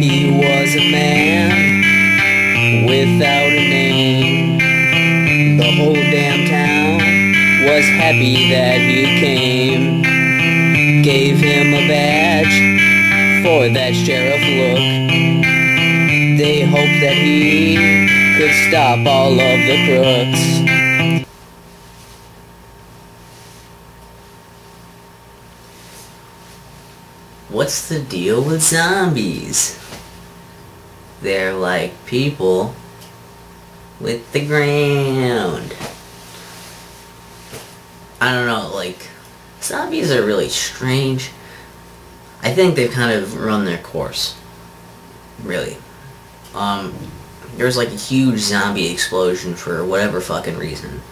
He was a man without a name. The whole damn town was happy that he came. Gave him a badge for that sheriff look. They hoped that he could stop all of the crooks. What's the deal with zombies? They're like people with the ground. I don't know, like, zombies are really strange. I think they've kind of run their course. Really. Um, there was like a huge zombie explosion for whatever fucking reason.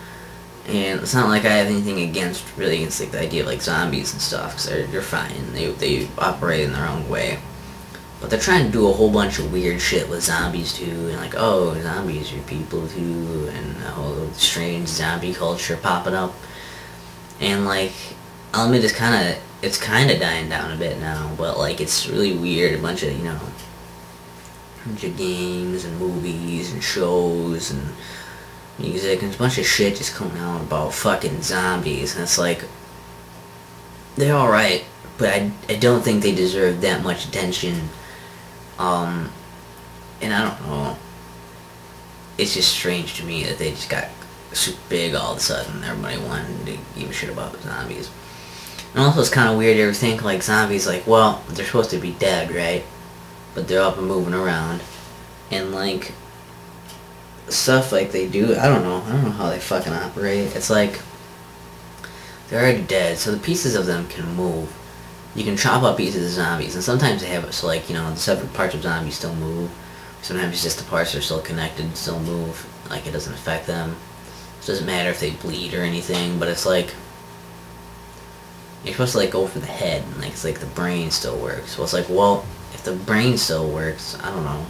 And it's not like I have anything against, really against like the idea of like zombies and stuff, because they're, they're fine. They, they operate in their own way. But they're trying to do a whole bunch of weird shit with zombies too, and like, oh, zombies are people too, and a whole strange zombie culture popping up. And like, I'll admit it's kind of, it's kind of dying down a bit now, but like, it's really weird. A bunch of, you know, bunch of games and movies and shows and music and a bunch of shit just coming out about fucking zombies and it's like they're alright but I, I don't think they deserve that much attention um and I don't know. It's just strange to me that they just got super big all of a sudden everybody wanted to give a shit about zombies. And also it's kind of weird to think like zombies like well they're supposed to be dead right? But they're up and moving around. And like stuff like they do. I don't know. I don't know how they fucking operate. It's like they're already dead, so the pieces of them can move. You can chop up pieces of zombies, and sometimes they have it so like you know the separate parts of zombies still move. Sometimes it's just the parts are still connected still move. Like it doesn't affect them. It doesn't matter if they bleed or anything, but it's like you're supposed to like go for the head, and like it's like the brain still works. Well, it's like well, if the brain still works, I don't know.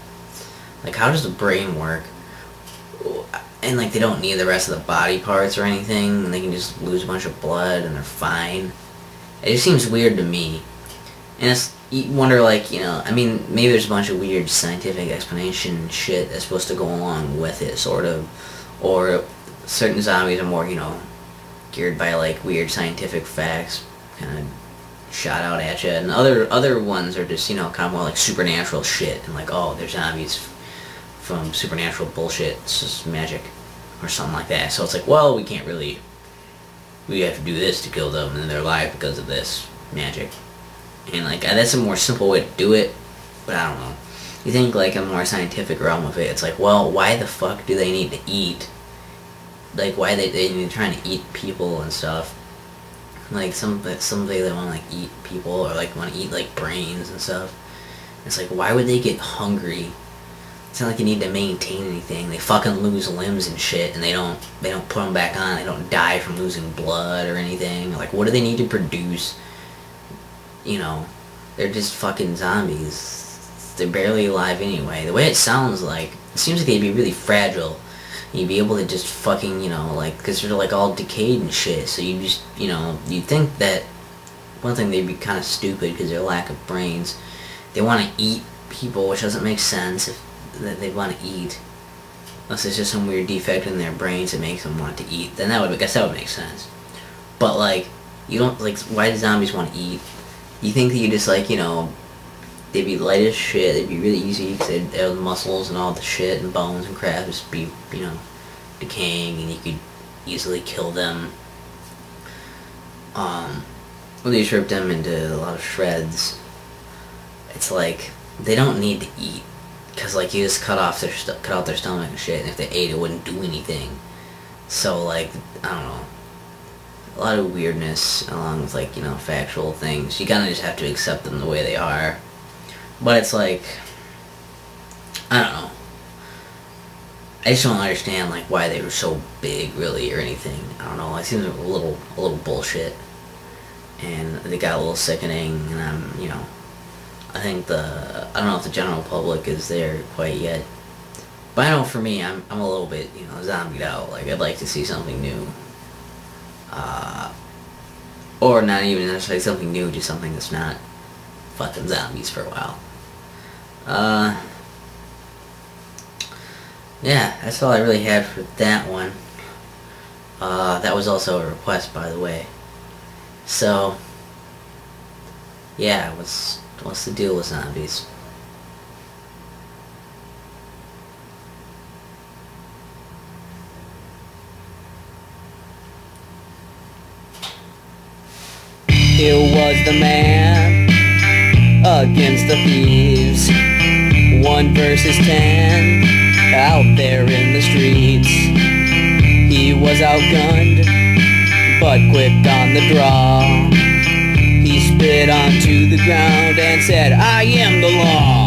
Like how does the brain work? And like they don't need the rest of the body parts or anything and they can just lose a bunch of blood and they're fine. It just seems weird to me. And it's you wonder like you know i mean maybe there's a bunch of weird scientific explanation shit that's supposed to go along with it sort of. Or certain zombies are more you know geared by like weird scientific facts kind of shot out at you and other other ones are just you know kind of more like supernatural shit and like oh they're zombies from supernatural bullshit. Magic or something like that. So it's like, well, we can't really. We have to do this to kill them, and they're alive because of this magic. And like uh, that's a more simple way to do it, but I don't know. You think like a more scientific realm of it, it's like, well, why the fuck do they need to eat? Like why they they need trying to eat people and stuff? Like some somebody that want to like eat people or like want to eat like brains and stuff. It's like why would they get hungry it's not like you need to maintain anything. They fucking lose limbs and shit, and they don't they don't put them back on. They don't die from losing blood or anything. Like, what do they need to produce? You know, they're just fucking zombies. They're barely alive anyway. The way it sounds like, it seems like they'd be really fragile. You'd be able to just fucking, you know, like, because they're like all decayed and shit. So you just, you know, you'd think that one thing they'd be kind of stupid because their lack of brains. They want to eat people, which doesn't make sense. If that they want to eat, unless there's just some weird defect in their brains that makes them want to eat, then that would I guess that would make sense. But like, you don't like why do zombies want to eat? You think that you just like you know, they'd be light as shit. They'd be really easy because they'd have muscles and all the shit and bones and crap just be you know, decaying and you could easily kill them. Um, when they rip them into a lot of shreds, it's like they don't need to eat because like you just cut off their cut out their stomach and shit, and if they ate, it wouldn't do anything. So like I don't know, a lot of weirdness along with like you know factual things. You kind of just have to accept them the way they are. But it's like I don't know. I just don't understand like why they were so big, really, or anything. I don't know. It seems a little a little bullshit, and they got a little sickening, and I'm you know I think the I don't know if the general public is there quite yet, but I know for me, I'm I'm a little bit you know zombied out. Like I'd like to see something new, uh, or not even necessarily something new, just something that's not fucking zombies for a while. Uh, yeah, that's all I really had for that one. Uh, that was also a request, by the way. So, yeah, what's what's the deal with zombies? It was the man against the thieves. One versus ten out there in the streets. He was outgunned, but quick on the draw. Spit onto the ground and said, I am the law.